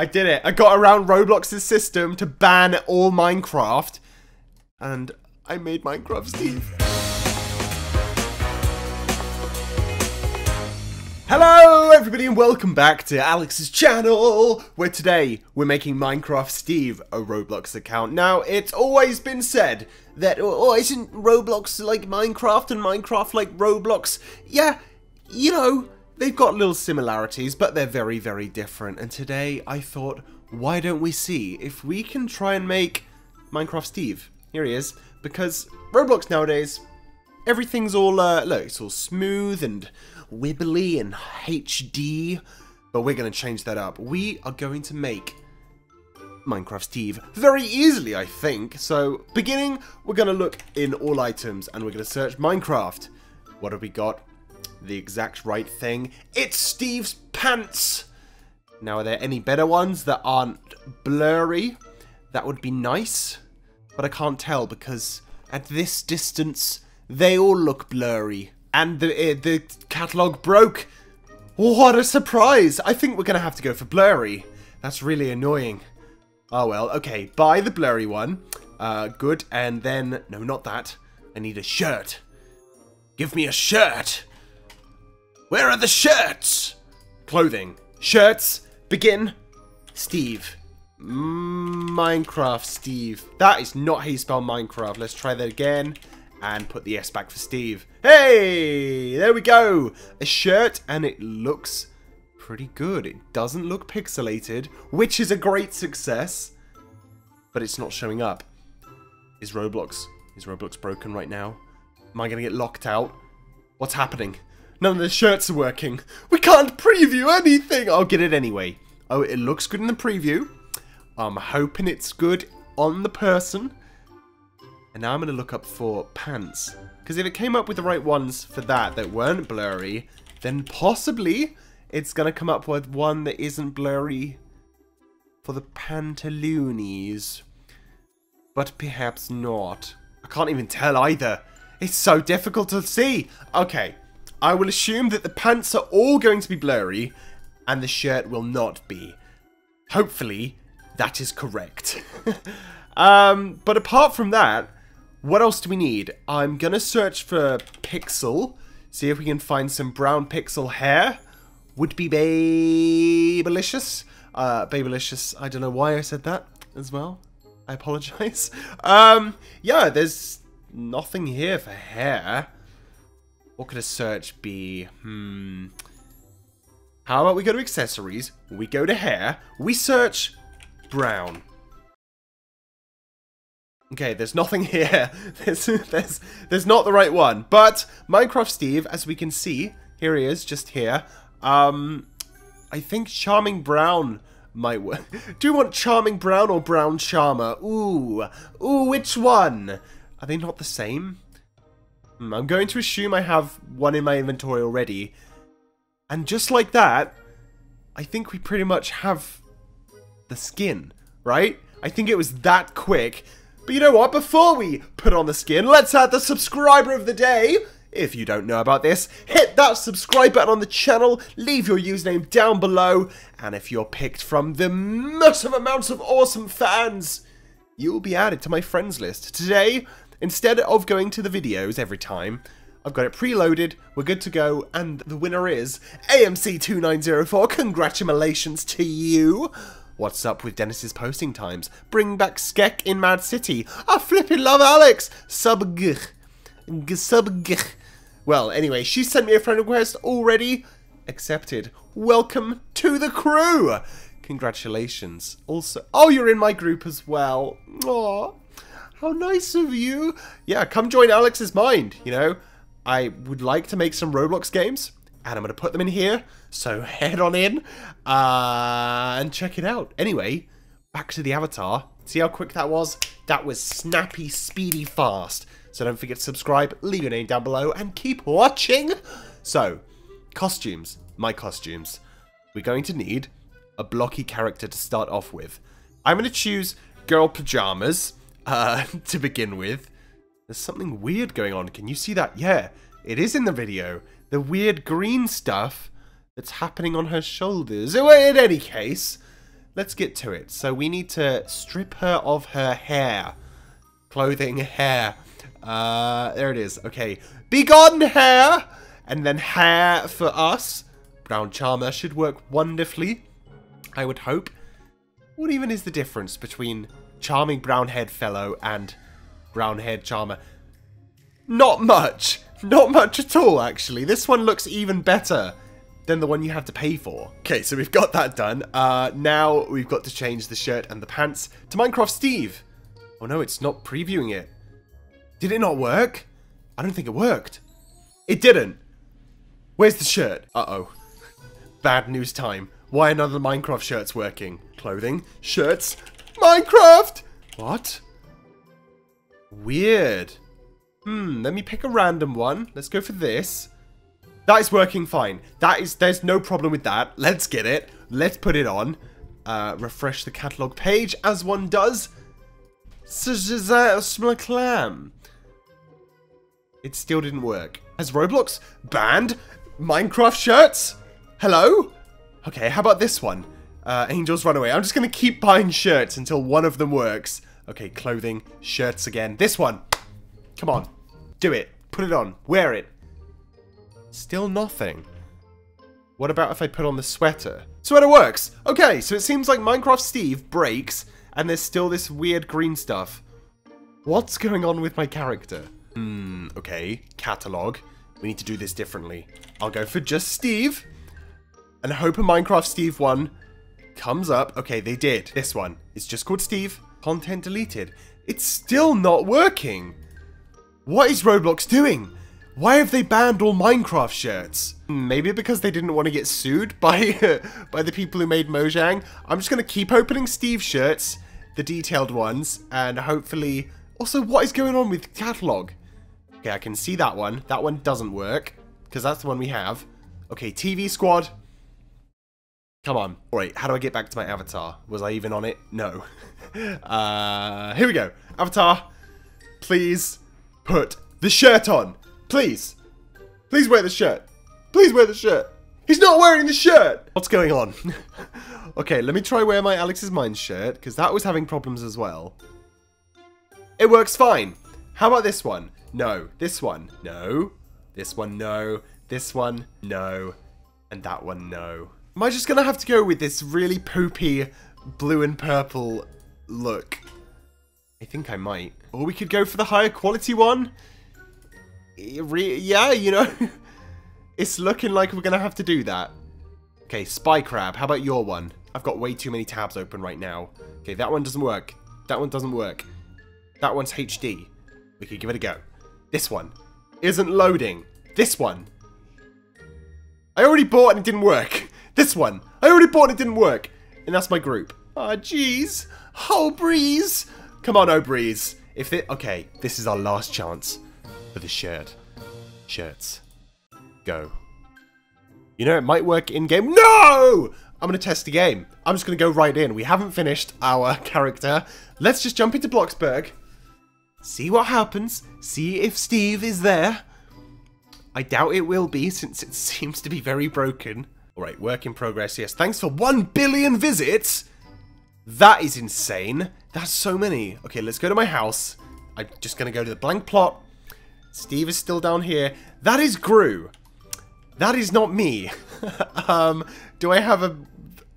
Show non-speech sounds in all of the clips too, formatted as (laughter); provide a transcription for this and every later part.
I did it. I got around Roblox's system to ban all Minecraft. And I made Minecraft Steve. Hello everybody and welcome back to Alex's channel, where today we're making Minecraft Steve a Roblox account. Now, it's always been said that, oh, oh isn't Roblox like Minecraft and Minecraft like Roblox? Yeah, you know, they've got little similarities, but they're very, very different. And today I thought, why don't we see if we can try and make Minecraft Steve? Here he is, because Roblox nowadays, everything's all, uh, look, it's all smooth and wibbly and HD, but we're going to change that up. We are going to make Minecraft Steve very easily, I think. So, beginning, we're going to look in all items and we're going to search Minecraft. What have we got? The exact right thing. It's Steve's pants! Now, are there any better ones that aren't blurry? That would be nice, but I can't tell because at this distance, they all look blurry and the uh, the catalog broke. What a surprise! I think we're gonna have to go for blurry. That's really annoying. Oh well, okay, buy the blurry one. Uh, good, and then, no, not that. I need a shirt. Give me a shirt! Where are the shirts? Clothing. Shirts. Begin. Steve. Minecraft Steve. That is not how you spell Minecraft. Let's try that again and put the S back for Steve. Hey, there we go. A shirt and it looks pretty good. It doesn't look pixelated, which is a great success, but it's not showing up. Is Roblox, is Roblox broken right now? Am I going to get locked out? What's happening? None of the shirts are working. We can't preview anything. I'll get it anyway. Oh, it looks good in the preview. I'm hoping it's good on the person. And now I'm going to look up for pants. Because if it came up with the right ones for that that weren't blurry, then possibly it's going to come up with one that isn't blurry for the pantaloonies. But perhaps not. I can't even tell either. It's so difficult to see. Okay, I will assume that the pants are all going to be blurry and the shirt will not be. Hopefully, that is correct. (laughs) um, but apart from that, what else do we need? I'm gonna search for pixel. See if we can find some brown pixel hair. Would be babylicious. Uh, babylicious. I don't know why I said that as well. I apologize. (laughs) Um, yeah, there's nothing here for hair. What could a search be? Hmm. How about we go to accessories, we go to hair, we search brown. Okay, there's nothing (laughs) here. There's, there's, there's not the right one. But Minecraft Steve, as we can see, here he is, just here. Um, I think Charming Brown might work. (laughs) Do you want Charming Brown or Brown Charmer? Ooh, ooh, which one? Are they not the same? Hmm, I'm going to assume I have one in my inventory already. And just like that, I think we pretty much have the skin, right? I think it was that quick but you know what? Before we put on the skin, let's add the subscriber of the day. If you don't know about this, hit that subscribe button on the channel, leave your username down below, and if you're picked from the massive amounts of awesome fans, you will be added to my friends list. Today, instead of going to the videos every time, I've got it preloaded, we're good to go, and the winner is AMC2904. Congratulations to you! What's up with Denis's posting times? Bring back Sketch in Mad City. I flippin' love Alex. Sub g. Well, anyway, she sent me a friend request already. Accepted. Welcome to the crew. Congratulations. Also, oh, you're in my group as well. Aw, how nice of you. Yeah, come join Alex's mind, you know. I would like to make some Roblox games and I'm going to put them in here. So (laughs) head on in uh, and check it out. Anyway, back to the avatar. See how quick that was? That was snappy, speedy, fast. So don't forget to subscribe, leave your name down below, and keep watching. So, costumes. My costumes. We're going to need a blocky character to start off with. I'm going to choose girl pajamas uh, (laughs) to begin with. There's something weird going on. Can you see that? Yeah, it is in the video the weird green stuff that's happening on her shoulders. In any case, let's get to it. So we need to strip her of her hair. Clothing, hair. Uh, there it is. Okay. Begone, hair! And then hair for us. Brown Charmer should work wonderfully. I would hope. What even is the difference between charming brown-haired fellow and brown-haired charmer? Not much. Not much at all, actually. This one looks even better than the one you have to pay for. Okay, so we've got that done. Uh, now we've got to change the shirt and the pants to Minecraft Steve. Oh no, it's not previewing it. Did it not work? I don't think it worked. It didn't. Where's the shirt? Uh-oh. (laughs) Bad news time. Why are none of the Minecraft shirts working? Clothing, shirts, Minecraft! What? Weird. Hmm, let me pick a random one. Let's go for this. That is working fine. That is, there's no problem with that. Let's get it. Let's put it on. Uh, refresh the catalog page as one does. Clam. It still didn't work. Has Roblox banned Minecraft shirts? Hello? Okay, how about this one? Uh, Angels Runaway. I'm just going to keep buying shirts until one of them works. Okay, clothing, shirts again. This one. Come on. Do it. Put it on. Wear it. Still nothing. What about if I put on the sweater? Sweater works! Okay, so it seems like Minecraft Steve breaks, and there's still this weird green stuff. What's going on with my character? Hmm, okay. Catalog. We need to do this differently. I'll go for just Steve. And hope a Minecraft Steve one comes up. Okay, they did. This one. It's just called Steve. Content deleted. It's still not working. What is Roblox doing? Why have they banned all Minecraft shirts? Maybe because they didn't want to get sued (laughs) by (laughs) by the people who made Mojang. I'm just going to keep opening Steve shirts, the detailed ones, and hopefully... Also, what is going on with catalog? Okay, I can see that one. That one doesn't work, because that's the one we have. Okay, TV squad. Come on. Alright, how do I get back to my avatar? Was I even on it? No. (laughs) uh, here we go. Avatar, please put the shirt on. Please. Please wear the shirt. Please wear the shirt. He's not wearing the shirt! What's going on? (laughs) okay, let me try wear my Alex's Mind shirt, because that was having problems as well. It works fine. How about this one? No. This one? No. This one? No. This one? No. And that one? No. Am I just going to have to go with this really poopy blue and purple look? I think I might. Or we could go for the higher quality one yeah, you know, (laughs) it's looking like we're going to have to do that. Okay, Spy Crab, how about your one? I've got way too many tabs open right now. Okay, that one doesn't work. That one doesn't work. That one's HD. We could give it a go. This one isn't loading. This one. I already bought and it didn't work. This one. I already bought it didn't work. And that's my group. Ah, oh, jeez. Oh, Breeze. Come on, oh, Breeze. If it... Okay, this is our last chance for the shirt. Shirts. Go. You know, it might work in-game. No! I'm going to test the game. I'm just going to go right in. We haven't finished our (laughs) character. Let's just jump into Bloxburg. See what happens. See if Steve is there. I doubt it will be, since it (laughs) seems to be very broken. Alright, work in progress, yes. Thanks for 1 billion visits! That is insane. That's so many. Okay, let's go to my house. I'm just going to go to the blank plot. Steve is still down here. That is Gru. That is not me. (laughs) um, do I have a,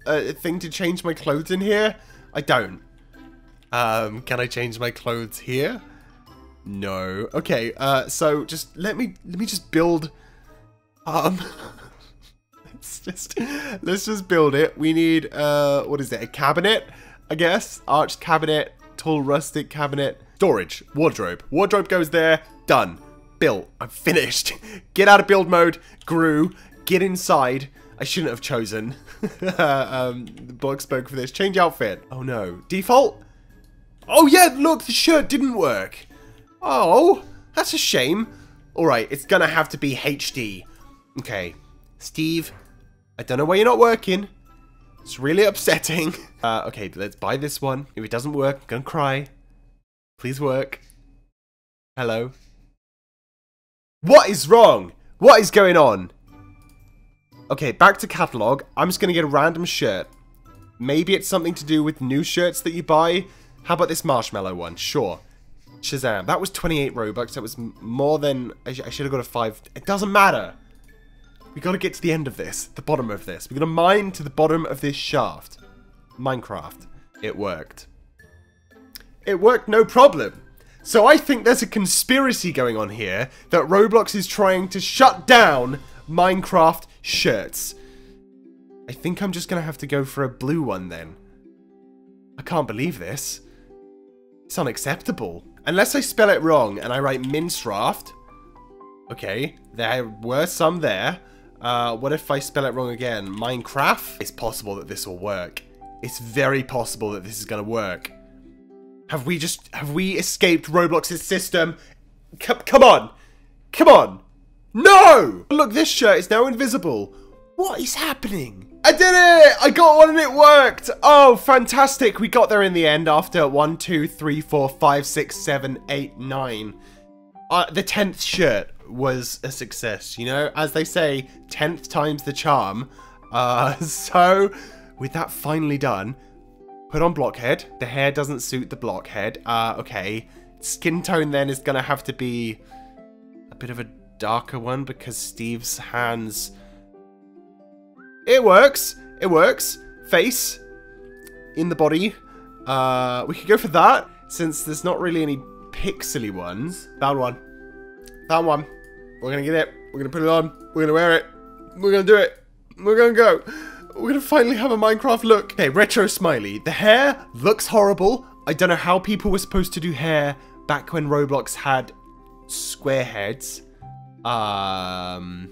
a thing to change my clothes in here? I don't. Um, can I change my clothes here? No. Okay, uh, so just let me, let me just build, um, (laughs) just, let's just build it. We need, uh, what is it, a cabinet, I guess? Arched cabinet, tall rustic cabinet, storage, wardrobe. Wardrobe goes there, done built. I'm finished. (laughs) Get out of build mode. Gru. Get inside. I shouldn't have chosen (laughs) um, the Bloxburg for this. Change outfit. Oh no. Default? Oh yeah, look, the shirt didn't work. Oh, that's a shame. Alright, it's gonna have to be HD. Okay. Steve, I don't know why you're not working. It's really upsetting. (laughs) Uh, okay, let's buy this one. If it doesn't work, I'm gonna cry. Please work. Hello. What is wrong? What is going on? Okay, back to catalog. I'm just to get a random shirt. Maybe it's something to do with new shirts that you buy. How about this marshmallow one? Sure. Shazam. That was 28 Robux. That was more than... I, sh I should have got a 5. It doesn't matter. We got to get to the end of this. The bottom of this. we got to mine to the bottom of this shaft. Minecraft. It worked. It worked no problem. So I think there's a conspiracy going on here that Roblox is trying to shut down Minecraft shirts. I think I'm just to have to go for a blue one then. I can't believe this. It's unacceptable. Unless I spell it wrong and I write Minecraft. Okay, there were some there. Uh, what if I spell it wrong again? Minecraft? It's possible that this will work. It's very possible that this is going to work. Have we just, have we escaped Roblox's system? C come on! Come on! No! Look, this shirt is now invisible. What is happening? I did it! I got one and it worked! Oh, fantastic! We got there in the end after one, two, three, four, five, six, seven, eight, nine. Uh, the 10th shirt was a success, you know? As they say, 10th time's the charm. Uh, (laughs) so, with that finally done, put on blockhead. The hair doesn't suit the blockhead. Uh, okay. Skin tone then is gonna have to be a bit of a darker one because Steve's hands... It works. It works. Face. In the body. Uh, we could go for that since there's not really any pixely ones. Found one. Found one. We're gonna get it. We're gonna put it on. We're gonna wear it. We're gonna do it. We're gonna go. We're gonna finally have a Minecraft look. Okay, retro smiley. The hair looks horrible. I don't know how people were supposed to do hair back when Roblox had square heads. Um,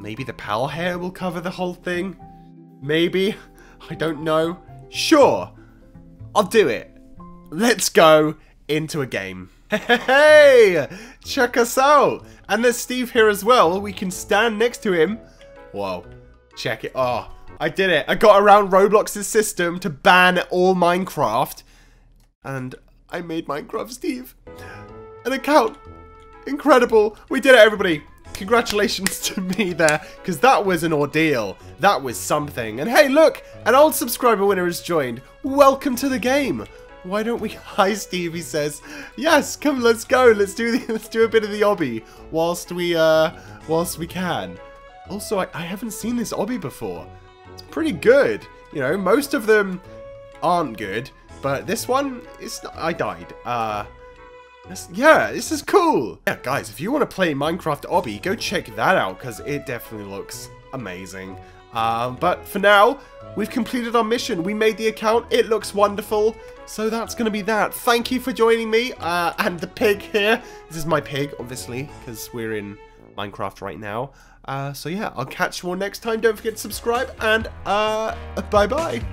maybe the pal hair will cover the whole thing. Maybe. I don't know. Sure. I'll do it. Let's go into a game. Hey, check us out. And there's Steve here as well. We can stand next to him. Whoa, check it. Oh, I did it. I got around Roblox's system to ban all Minecraft. And I made Minecraft Steve. An account. Incredible. We did it, everybody. Congratulations (laughs) to me there, because that was an ordeal. That was something. And hey, look, an old subscriber winner has joined. Welcome to the game. Why don't we? (laughs) Hi, Steve. He says, "Yes, come, let's go. Let's do the, (laughs) let's do a bit of the obby whilst we uh whilst we can." Also, I, I haven't seen this obby before. It's pretty good. You know, most of them aren't good, but this one is. I died. Uh, this, yeah, this is cool. Yeah, guys, if you want to play Minecraft obby, go check that out because it definitely looks amazing. Um, but for now, we've completed our mission. We made the account. It looks wonderful. So that's going to be that. Thank you for joining me. Uh, and the pig here. This is my pig, obviously, because we're in Minecraft right now. Uh, so yeah, I'll catch you all next time. Don't forget to subscribe. And uh, bye-bye.